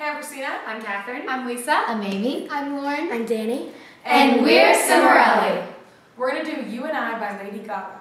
Hey, I'm Christina. I'm Katherine. I'm Lisa. I'm Amy. I'm Lauren. I'm Dani. And, we're Cimorelli. We're going to do You and I by Lady Gaga.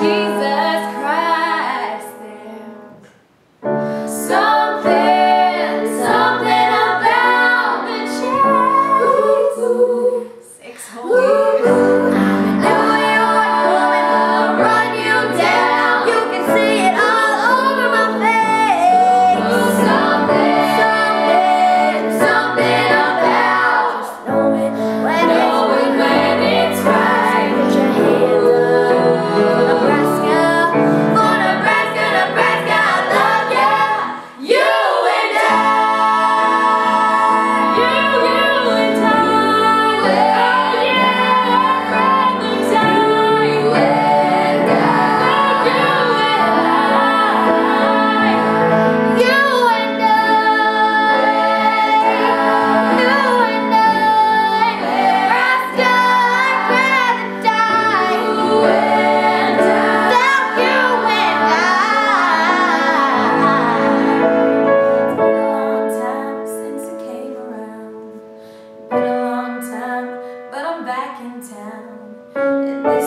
Jesus. back in town.